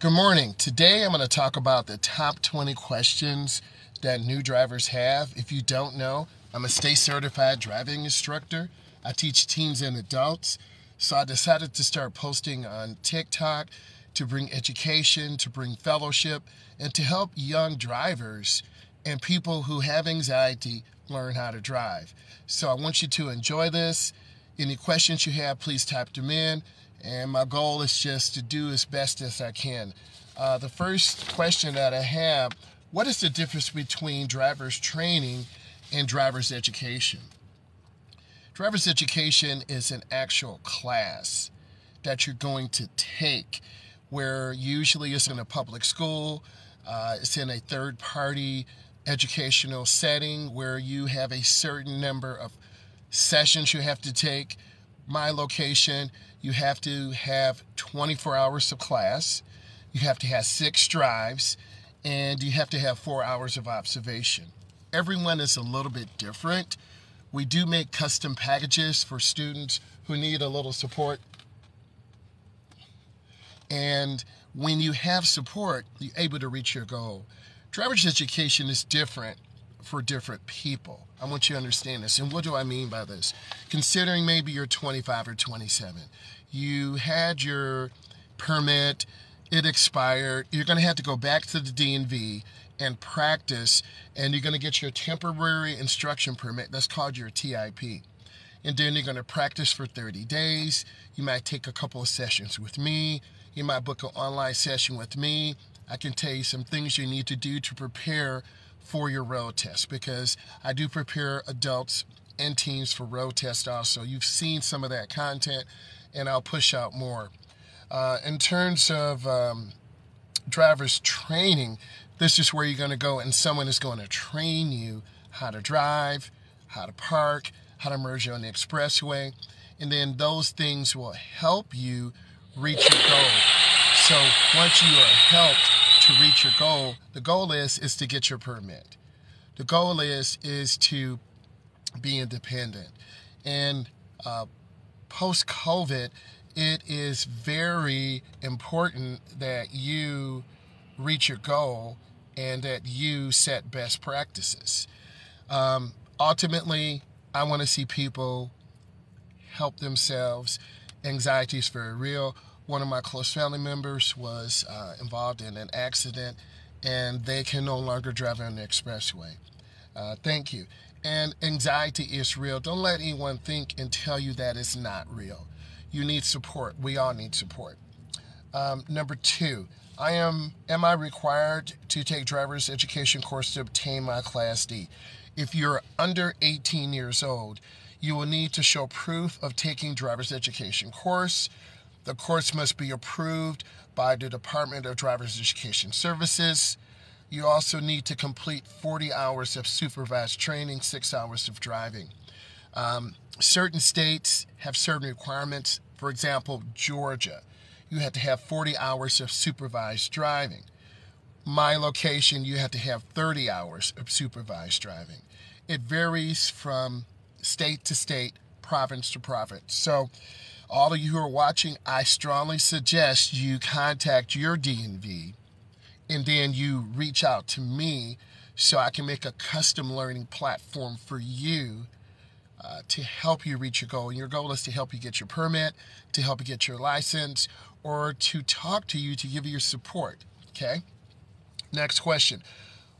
Good morning. Today I'm going to talk about the top 20 questions that new drivers have. If you don't know, I'm a state certified driving instructor. I teach teens and adults. So I decided to start posting on TikTok to bring education, to bring fellowship, and to help young drivers and people who have anxiety learn how to drive. So I want you to enjoy this. Any questions you have, please type them in and my goal is just to do as best as I can. Uh, the first question that I have what is the difference between driver's training and driver's education? Driver's education is an actual class that you're going to take, where usually it's in a public school, uh, it's in a third party educational setting where you have a certain number of sessions you have to take my location, you have to have 24 hours of class, you have to have six drives, and you have to have four hours of observation. Everyone is a little bit different. We do make custom packages for students who need a little support. And when you have support, you're able to reach your goal. Driver's education is different for different people. I want you to understand this. And what do I mean by this? Considering maybe you're 25 or 27, you had your permit, it expired, you're going to have to go back to the DMV and practice, and you're going to get your temporary instruction permit. That's called your TIP. And then you're going to practice for 30 days. You might take a couple of sessions with me. You might book an online session with me. I can tell you some things you need to do to prepare for your road test because I do prepare adults and teens for road test also. You've seen some of that content, and I'll push out more. Uh, in terms of um, driver's training, this is where you're going to go, and someone is going to train you how to drive, how to park, how to merge on the expressway, and then those things will help you reach your goal. So once you are helped to reach your goal, the goal is is to get your permit. The goal is is to be independent. And uh, post COVID, it is very important that you reach your goal and that you set best practices. Um, ultimately, I want to see people help themselves. Anxiety is very real one of my close family members was uh, involved in an accident and they can no longer drive on the expressway. Uh, thank you. And anxiety is real. Don't let anyone think and tell you that it's not real. You need support. We all need support. Um, number two, I am am I required to take driver's education course to obtain my class D? If you're under 18 years old, you will need to show proof of taking driver's education course the course must be approved by the Department of Driver's Education Services. You also need to complete 40 hours of supervised training, six hours of driving. Um, certain states have certain requirements. For example, Georgia, you have to have 40 hours of supervised driving. My location, you have to have 30 hours of supervised driving. It varies from state to state, province to province. So, all of you who are watching, I strongly suggest you contact your DMV and then you reach out to me so I can make a custom learning platform for you uh, to help you reach your goal. And your goal is to help you get your permit, to help you get your license, or to talk to you to give you your support. Okay? Next question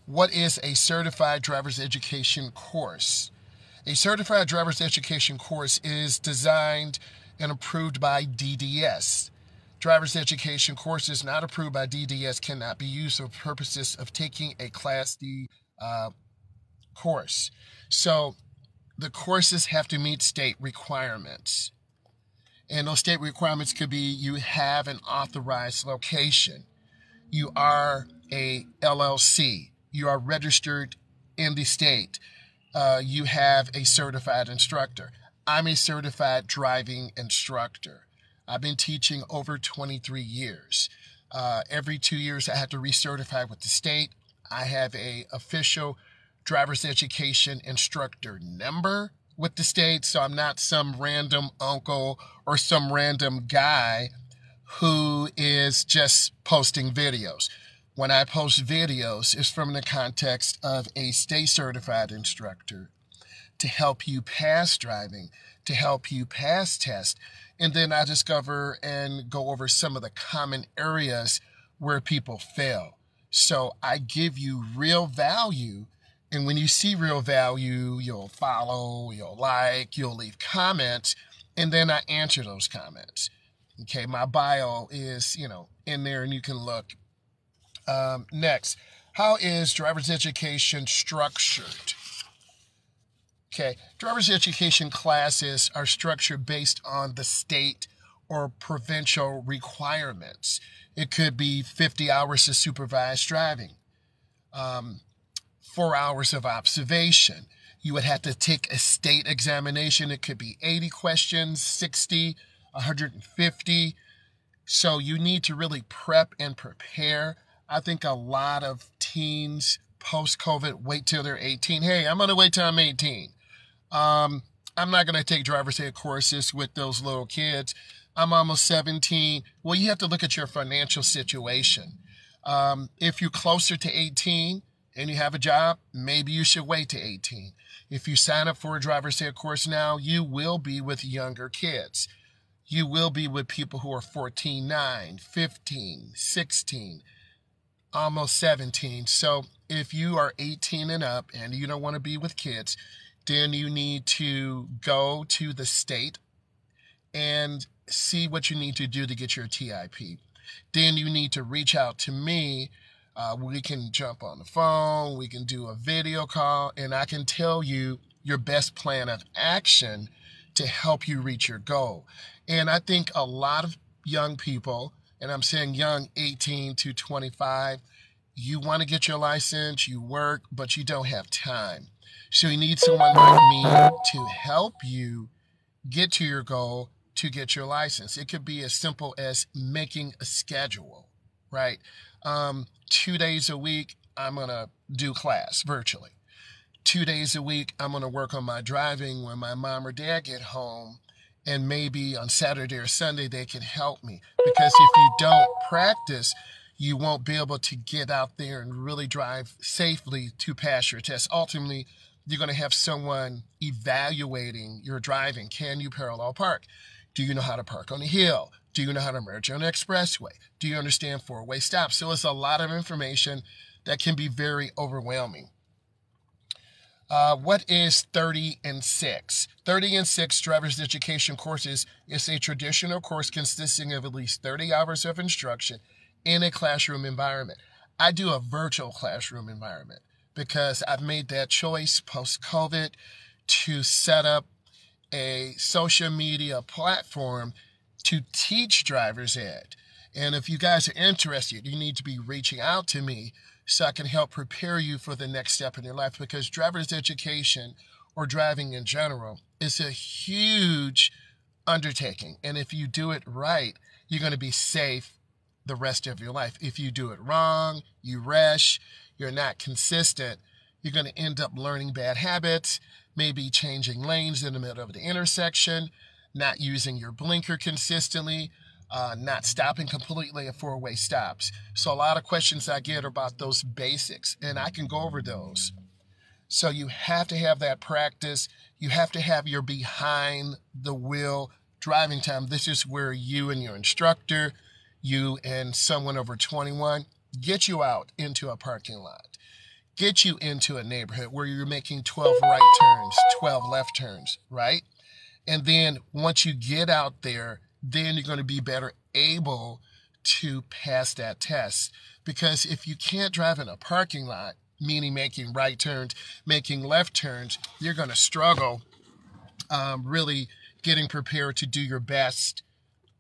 What is a certified driver's education course? A certified driver's education course is designed and approved by DDS. Driver's education courses not approved by DDS cannot be used for purposes of taking a Class D uh, course. So the courses have to meet state requirements. And those state requirements could be you have an authorized location, you are a LLC, you are registered in the state, uh, you have a certified instructor. I'm a certified driving instructor. I've been teaching over 23 years. Uh, every two years, I have to recertify with the state. I have a official driver's education instructor number with the state, so I'm not some random uncle or some random guy who is just posting videos. When I post videos, it's from the context of a state certified instructor to help you pass driving, to help you pass test. And then I discover and go over some of the common areas where people fail. So I give you real value. And when you see real value, you'll follow, you'll like, you'll leave comments, and then I answer those comments. Okay, my bio is, you know, in there and you can look. Um, next, how is driver's education structured? Okay, driver's education classes are structured based on the state or provincial requirements. It could be 50 hours of supervised driving, um, four hours of observation. You would have to take a state examination. It could be 80 questions, 60, 150. So you need to really prep and prepare. I think a lot of teens post COVID wait till they're 18. Hey, I'm going to wait till I'm 18. Um, I'm not going to take driver's ed courses with those little kids. I'm almost 17. Well, you have to look at your financial situation. Um, if you're closer to 18 and you have a job, maybe you should wait to 18. If you sign up for a driver's ed course now, you will be with younger kids you will be with people who are 14, 9, 15, 16, almost 17. So if you are 18 and up and you don't want to be with kids, then you need to go to the state and see what you need to do to get your TIP. Then you need to reach out to me. Uh, we can jump on the phone, we can do a video call, and I can tell you your best plan of action to help you reach your goal. And I think a lot of young people, and I'm saying young 18 to 25, you want to get your license, you work, but you don't have time. So you need someone like me to help you get to your goal to get your license. It could be as simple as making a schedule, right? Um, two days a week, I'm going to do class virtually. Two days a week, I'm going to work on my driving when my mom or dad get home and maybe on Saturday or Sunday they can help me. Because if you don't practice, you won't be able to get out there and really drive safely to pass your test. Ultimately, you're going to have someone evaluating your driving. Can you parallel park? Do you know how to park on a hill? Do you know how to merge on an expressway? Do you understand four way stops? So it's a lot of information that can be very overwhelming. Uh, what is 30 and 6? 30 and 6 driver's education courses is a traditional course consisting of at least 30 hours of instruction in a classroom environment. I do a virtual classroom environment because I've made that choice post COVID to set up a social media platform to teach driver's ed. And if you guys are interested, you need to be reaching out to me so I can help prepare you for the next step in your life because driver's education or driving in general is a huge undertaking. And if you do it right, you're going to be safe the rest of your life. If you do it wrong, you rush, you're not consistent, you're going to end up learning bad habits, maybe changing lanes in the middle of the intersection, not using your blinker consistently, uh, not stopping completely at four way stops. So, a lot of questions I get are about those basics, and I can go over those. So, you have to have that practice. You have to have your behind the wheel driving time. This is where you and your instructor, you and someone over 21, get you out into a parking lot, get you into a neighborhood where you're making 12 right turns, 12 left turns, right? And then once you get out there, then you're going to be better able to pass that test. Because if you can't drive in a parking lot, meaning making right turns, making left turns, you're going to struggle um, really getting prepared to do your best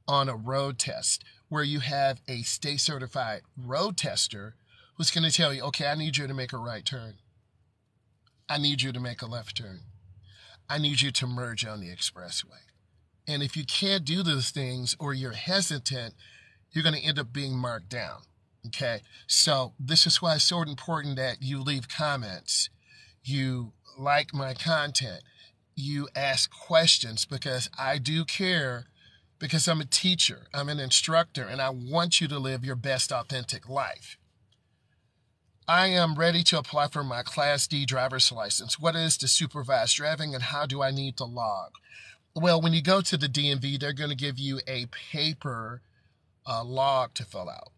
on a road test where you have a state certified road tester who's going to tell you, okay, I need you to make a right turn. I need you to make a left turn. I need you to merge on the expressway. And if you can't do those things or you're hesitant, you're going to end up being marked down. Okay. So this is why it's so important that you leave comments, you like my content, you ask questions because I do care because I'm a teacher, I'm an instructor, and I want you to live your best authentic life. I am ready to apply for my Class D driver's license. What is the supervised driving and how do I need to log? Well, when you go to the DMV, they're going to give you a paper uh, log to fill out.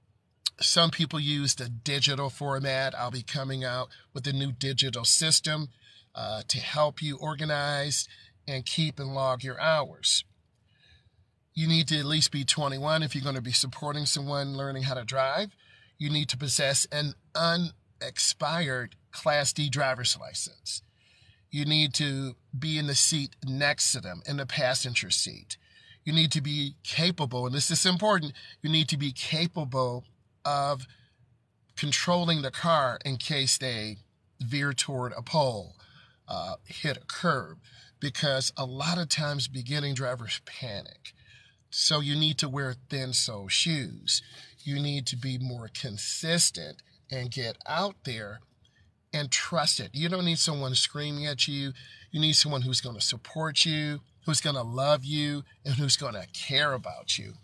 Some people use the digital format. I'll be coming out with a new digital system uh, to help you organize and keep and log your hours. You need to at least be 21 if you're going to be supporting someone learning how to drive. You need to possess an unexpired Class D driver's license. You need to be in the seat next to them, in the passenger seat. You need to be capable, and this is important, you need to be capable of controlling the car in case they veer toward a pole, uh, hit a curb, because a lot of times beginning drivers panic. So you need to wear thin sole shoes. You need to be more consistent and get out there and trust it. You don't need someone screaming at you. You need someone who's going to support you, who's going to love you, and who's going to care about you.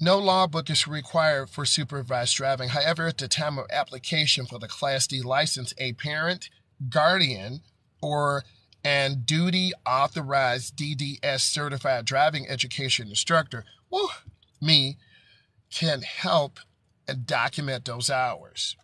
No law book is required for supervised driving. However, at the time of application for the Class D license, a parent, guardian, or and duty authorized DDS certified driving education instructor, woo, me, can help and document those hours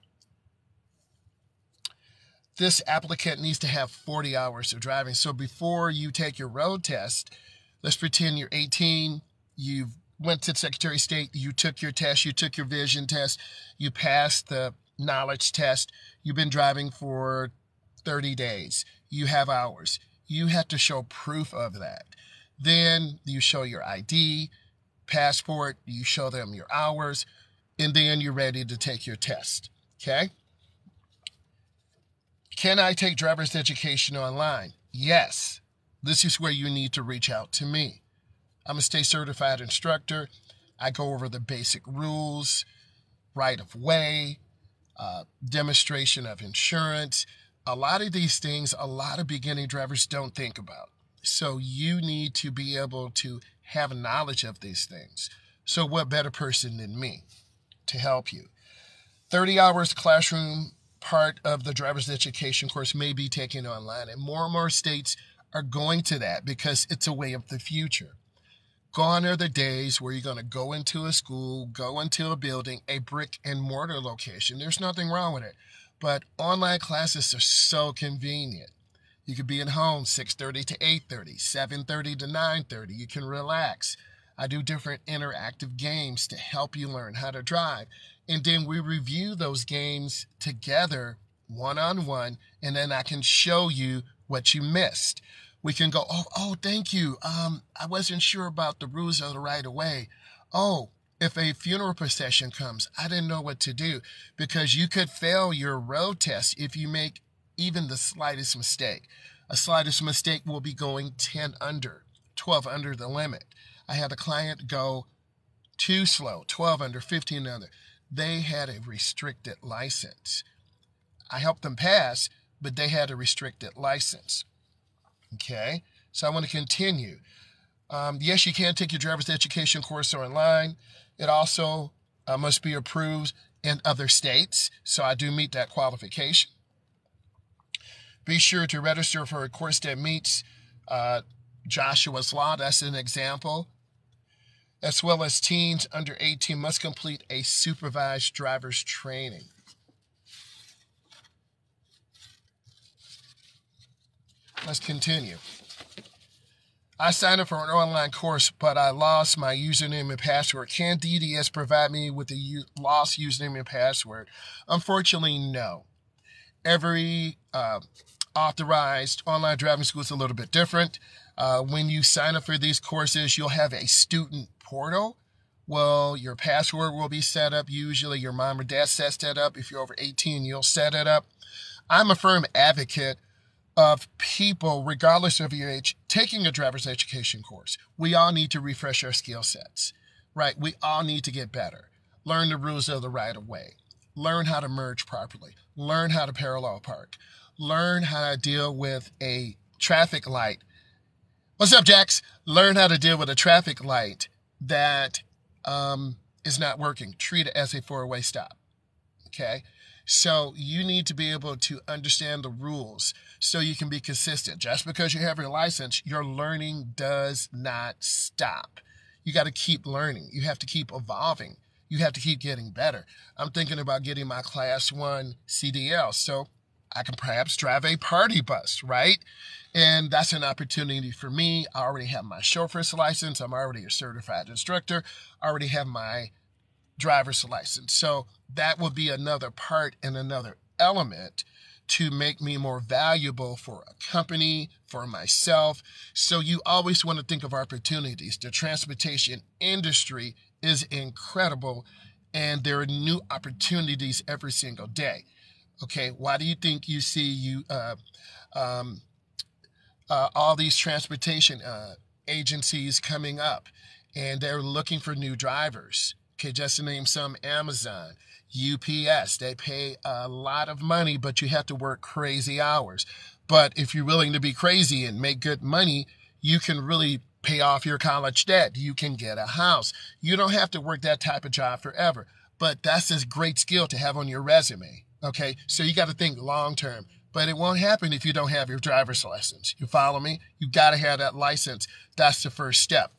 this applicant needs to have 40 hours of driving. So before you take your road test, let's pretend you're 18, you've went to Secretary of State, you took your test, you took your vision test, you passed the knowledge test, you've been driving for 30 days, you have hours. You have to show proof of that. Then you show your ID, passport, you show them your hours, and then you're ready to take your test. Okay? Can I take driver's education online? Yes. This is where you need to reach out to me. I'm a state certified instructor. I go over the basic rules, right of way, uh, demonstration of insurance. A lot of these things, a lot of beginning drivers don't think about. So you need to be able to have knowledge of these things. So, what better person than me to help you? 30 hours classroom part of the driver's education course may be taken online. And more and more states are going to that because it's a way of the future. Gone are the days where you're going to go into a school, go into a building, a brick and mortar location. There's nothing wrong with it. But online classes are so convenient. You could be at home 6:30 to 8:30, 7:30 to 9:30. You can relax. I do different interactive games to help you learn how to drive. And then we review those games together one on one, and then I can show you what you missed. We can go, oh, oh, thank you. Um, I wasn't sure about the rules of the right of way. Oh, if a funeral procession comes, I didn't know what to do because you could fail your road test if you make even the slightest mistake. A slightest mistake will be going 10 under, 12 under the limit. I had a client go too slow, 12 under, 15 under. They had a restricted license. I helped them pass, but they had a restricted license. Okay, so I want to continue. Um, yes, you can take your driver's education course online. It also uh, must be approved in other states, so I do meet that qualification. Be sure to register for a course that meets uh, Joshua's Law. That's an example as well as teens under 18 must complete a supervised driver's training. Let's continue. I signed up for an online course, but I lost my username and password. Can DDS provide me with a lost username and password? Unfortunately, no. Every uh, authorized online driving school is a little bit different. Uh, when you sign up for these courses, you'll have a student portal. Well, your password will be set up. Usually your mom or dad sets that up. If you're over 18, you'll set it up. I'm a firm advocate of people, regardless of your age, taking a driver's education course. We all need to refresh our skill sets, right? We all need to get better. Learn the rules of the right of way. Learn how to merge properly. Learn how to parallel park. Learn how to deal with a traffic light What's up, Jax? Learn how to deal with a traffic light that um, is not working. Treat it as a four way stop. Okay. So you need to be able to understand the rules so you can be consistent. Just because you have your license, your learning does not stop. You got to keep learning. You have to keep evolving. You have to keep getting better. I'm thinking about getting my class one CDL. So I can perhaps drive a party bus, right? And that's an opportunity for me. I already have my chauffeur's license. I'm already a certified instructor. I already have my driver's license. So that will be another part and another element to make me more valuable for a company, for myself. So you always want to think of opportunities. The transportation industry is incredible and there are new opportunities every single day. Okay, why do you think you see you uh, um, uh, all these transportation uh, agencies coming up, and they're looking for new drivers? Okay, just to name some, Amazon, UPS. They pay a lot of money, but you have to work crazy hours. But if you're willing to be crazy and make good money, you can really pay off your college debt. You can get a house. You don't have to work that type of job forever. But that's a great skill to have on your resume. Okay. So you got to think long term, but it won't happen if you don't have your driver's license. You follow me? You got to have that license. That's the first step.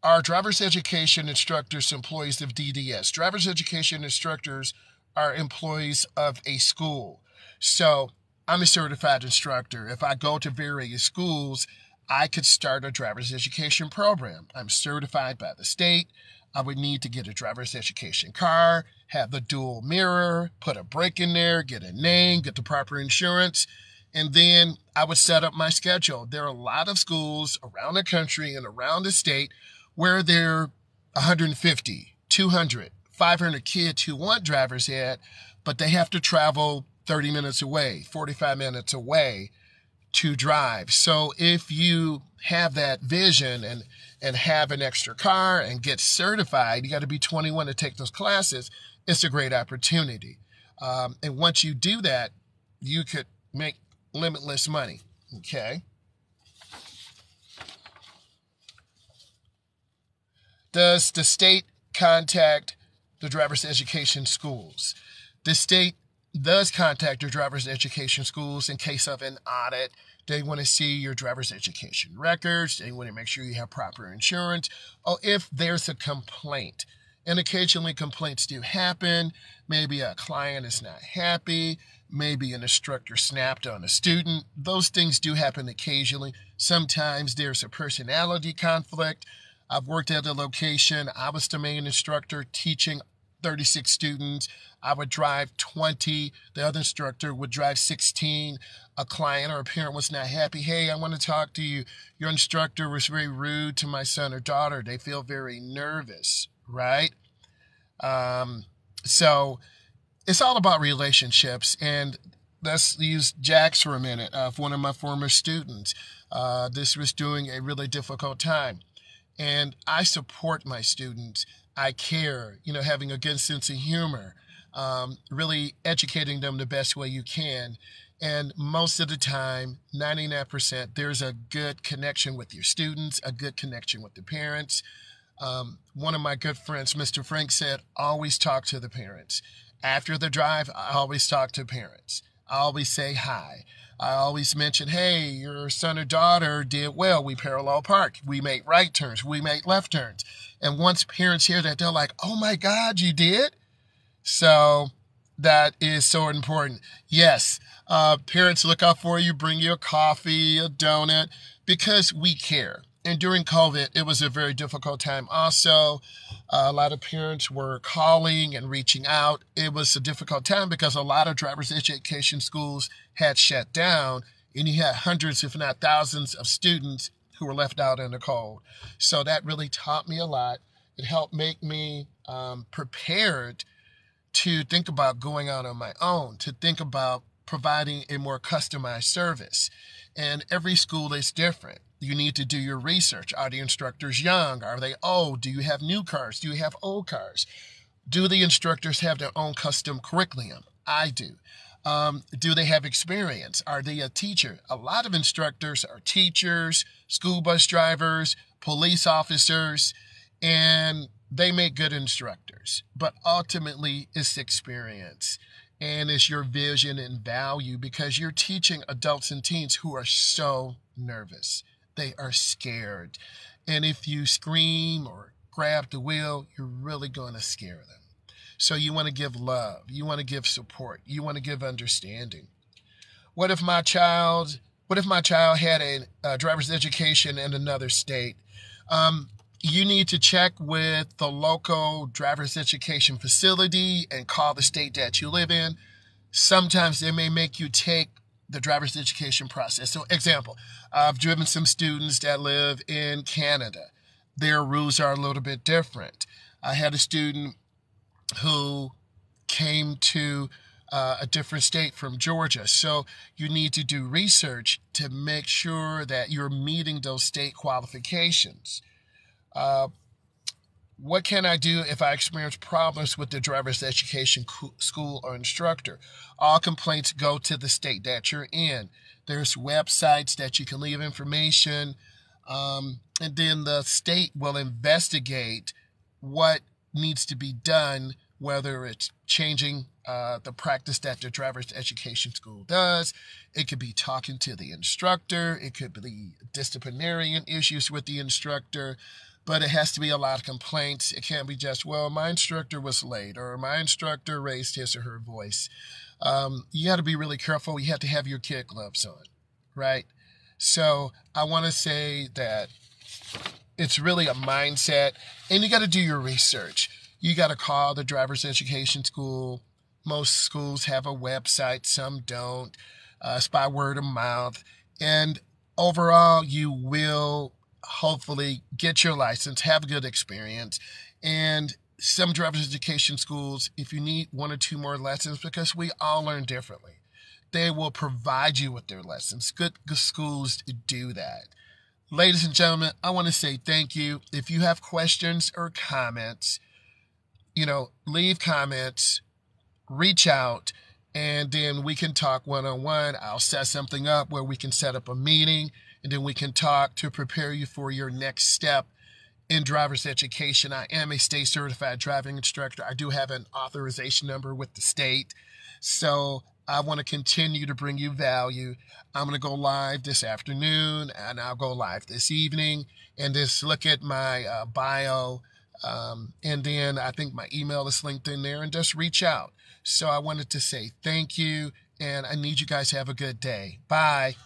Are driver's education instructors employees of DDS? Driver's education instructors are employees of a school. So I'm a certified instructor. If I go to various schools, I could start a driver's education program. I'm certified by the state. I would need to get a driver's education car, have the dual mirror, put a brake in there, get a name, get the proper insurance, and then I would set up my schedule. There are a lot of schools around the country and around the state where there are 150, 200, 500 kids who want driver's ed, but they have to travel 30 minutes away, 45 minutes away to drive. So if you have that vision and and have an extra car and get certified, you got to be 21 to take those classes. It's a great opportunity. Um, and once you do that, you could make limitless money. Okay. Does the state contact the driver's education schools? The state does contact your driver's education schools in case of an audit they want to see your driver's education records. They want to make sure you have proper insurance. Oh, if there's a complaint, and occasionally complaints do happen. Maybe a client is not happy. Maybe an instructor snapped on a student. Those things do happen occasionally. Sometimes there's a personality conflict. I've worked at a location. I was the main instructor teaching 36 students. I would drive 20. The other instructor would drive 16. A client or a parent was not happy. Hey, I want to talk to you. Your instructor was very rude to my son or daughter. They feel very nervous, right? Um, so it's all about relationships. And let's use Jax for a minute. Uh, one of my former students, uh, this was doing a really difficult time. And I support my students. I care, you know, having a good sense of humor, um, really educating them the best way you can. And most of the time, 99%, there's a good connection with your students, a good connection with the parents. Um, one of my good friends, Mr. Frank, said, always talk to the parents. After the drive, I always talk to parents. I always say hi. I always mention, hey, your son or daughter did well. We parallel park. We make right turns. We make left turns. And once parents hear that, they're like, oh my God, you did? So that is so important. Yes, uh, parents look out for you, bring you a coffee, a donut, because we care. And during COVID, it was a very difficult time. Also, uh, a lot of parents were calling and reaching out. It was a difficult time because a lot of driver's education schools had shut down, and you had hundreds, if not thousands, of students who were left out in the cold. So that really taught me a lot. It helped make me um, prepared to think about going out on my own, to think about providing a more customized service. And every school is different. You need to do your research. Are the instructors young? Are they old? Do you have new cars? Do you have old cars? Do the instructors have their own custom curriculum? I do. Um, do they have experience? Are they a teacher? A lot of instructors are teachers, school bus drivers, police officers, and they make good instructors. But ultimately, it's experience and it's your vision and value because you're teaching adults and teens who are so nervous. They are scared. And if you scream or grab the wheel, you're really going to scare them. So you want to give love, you want to give support, you want to give understanding. What if my child, what if my child had a, a driver's education in another state? Um, you need to check with the local driver's education facility and call the state that you live in. Sometimes they may make you take the driver's education process. So, example, I've driven some students that live in Canada. Their rules are a little bit different. I had a student who came to uh, a different state from Georgia. So you need to do research to make sure that you're meeting those state qualifications. Uh, what can I do if I experience problems with the driver's education school or instructor? All complaints go to the state that you're in. There's websites that you can leave information, um, and then the state will investigate what needs to be done, whether it's changing uh, the practice that the driver's education school does. It could be talking to the instructor. It could be disciplinarian issues with the instructor but it has to be a lot of complaints. It can't be just, well, my instructor was late or my instructor raised his or her voice. Um, you got to be really careful. You have to have your kid gloves on, right? So I want to say that it's really a mindset, and you got to do your research. You got to call the driver's education school. Most schools have a website, some don't. Uh, it's by word of mouth. And overall, you will hopefully get your license, have a good experience. And some driver's education schools, if you need one or two more lessons, because we all learn differently, they will provide you with their lessons. Good, good schools do that. Ladies and gentlemen, I want to say thank you. If you have questions or comments, you know, leave comments, reach out, and then we can talk one on one. I'll set something up where we can set up a meeting and then we can talk to prepare you for your next step in driver's education. I am a state certified driving instructor. I do have an authorization number with the state. So I want to continue to bring you value. I'm going to go live this afternoon and I'll go live this evening and just look at my uh, bio. Um, and then I think my email is linked in there and just reach out. So I wanted to say thank you and I need you guys to have a good day. Bye.